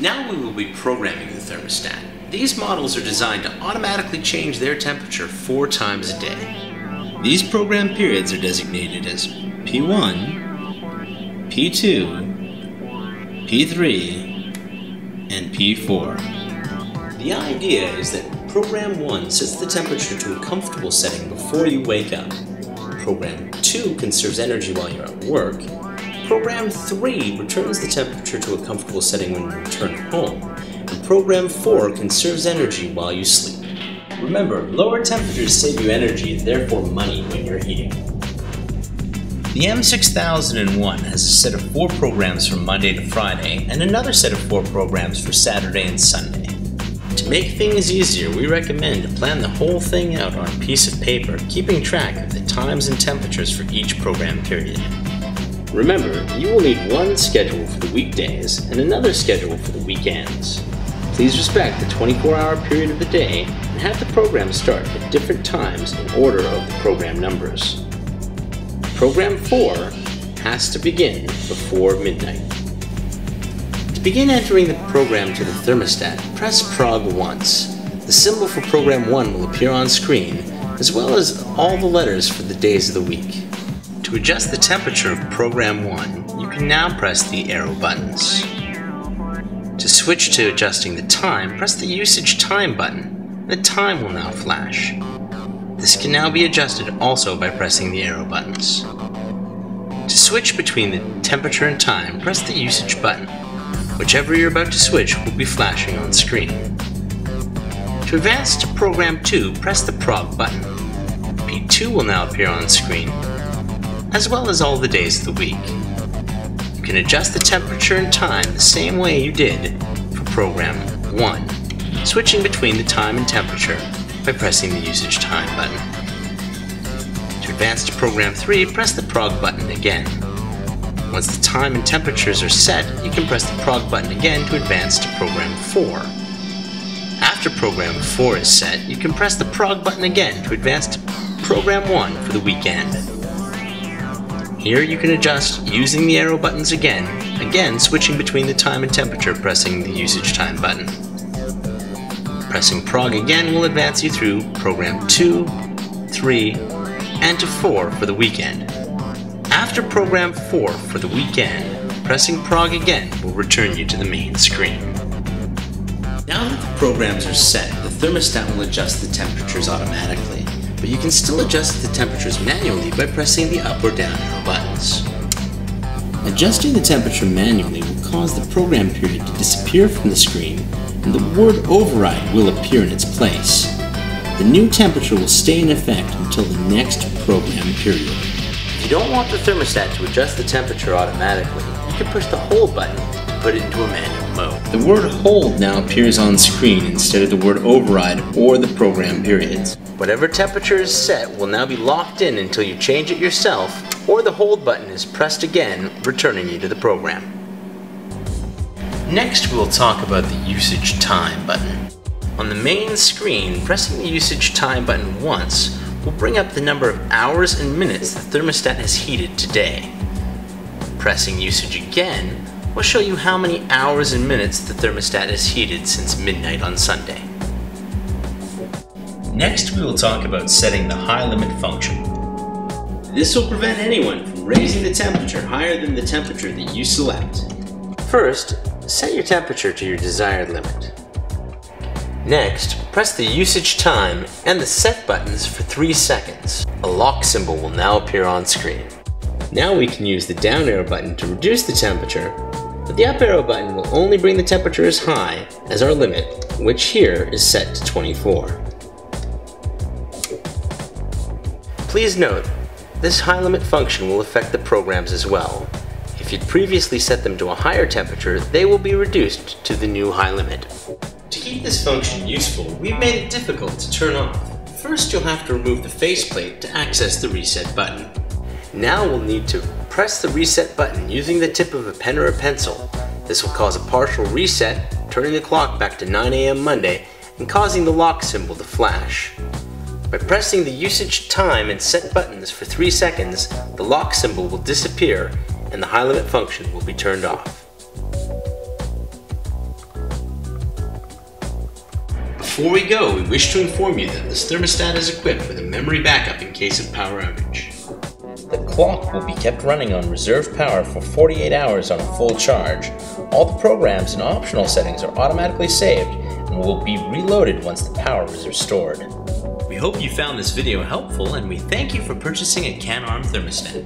Now we will be programming the thermostat. These models are designed to automatically change their temperature four times a day. These program periods are designated as P1, P2, P3, and P4. The idea is that Program 1 sets the temperature to a comfortable setting before you wake up. Program 2 conserves energy while you're at work, Program 3 returns the temperature to a comfortable setting when you return home, and Program 4 conserves energy while you sleep. Remember, lower temperatures save you energy and therefore money when you're heating. The M6001 has a set of four programs from Monday to Friday and another set of four programs for Saturday and Sunday. To make things easier, we recommend to plan the whole thing out on a piece of paper, keeping track of the times and temperatures for each program period. Remember, you will need one schedule for the weekdays and another schedule for the weekends. Please respect the 24-hour period of the day and have the program start at different times in order of the program numbers. Program 4 has to begin before midnight. To begin entering the program to the thermostat, press PROG once. The symbol for Program 1 will appear on screen, as well as all the letters for the days of the week. To adjust the temperature of Program 1, you can now press the arrow buttons. To switch to adjusting the time, press the Usage Time button. The time will now flash. This can now be adjusted also by pressing the arrow buttons. To switch between the temperature and time, press the Usage button. Whichever you're about to switch will be flashing on screen. To advance to Program 2, press the Prog button. P2 will now appear on screen, as well as all the days of the week. You can adjust the temperature and time the same way you did for program 1, switching between the time and temperature by pressing the usage time button. To advance to program 3, press the prog button again. Once the time and temperatures are set, you can press the prog button again to advance to program 4. After program 4 is set, you can press the prog button again to advance to program 1 for the weekend. Here you can adjust using the arrow buttons again, again switching between the time and temperature pressing the usage time button. Pressing prog again will advance you through program 2, 3, and to 4 for the weekend. After program 4 for the weekend, pressing prog again will return you to the main screen. Now that the programs are set, the thermostat will adjust the temperatures automatically but you can still adjust the temperatures manually by pressing the up or down arrow buttons. Adjusting the temperature manually will cause the program period to disappear from the screen and the word override will appear in its place. The new temperature will stay in effect until the next program period. If you don't want the thermostat to adjust the temperature automatically, you can push the hold button to put it into a manual mode. The word hold now appears on screen instead of the word override or the program periods. Whatever temperature is set will now be locked in until you change it yourself or the hold button is pressed again, returning you to the program. Next we'll talk about the usage time button. On the main screen, pressing the usage time button once will bring up the number of hours and minutes the thermostat has heated today. Pressing usage again will show you how many hours and minutes the thermostat has heated since midnight on Sunday. Next, we will talk about setting the high limit function. This will prevent anyone from raising the temperature higher than the temperature that you select. First, set your temperature to your desired limit. Next, press the usage time and the set buttons for 3 seconds. A lock symbol will now appear on screen. Now we can use the down arrow button to reduce the temperature, but the up arrow button will only bring the temperature as high as our limit, which here is set to 24. Please note, this high limit function will affect the programs as well. If you'd previously set them to a higher temperature, they will be reduced to the new high limit. To keep this function useful, we've made it difficult to turn off. First, you'll have to remove the faceplate to access the reset button. Now we'll need to press the reset button using the tip of a pen or a pencil. This will cause a partial reset, turning the clock back to 9 a.m. Monday and causing the lock symbol to flash. By pressing the usage time and set buttons for 3 seconds, the lock symbol will disappear and the high limit function will be turned off. Before we go, we wish to inform you that this thermostat is equipped with a memory backup in case of power outage. The clock will be kept running on reserve power for 48 hours on a full charge. All the programs and optional settings are automatically saved and will be reloaded once the power is restored. We hope you found this video helpful and we thank you for purchasing a CanArm thermostat.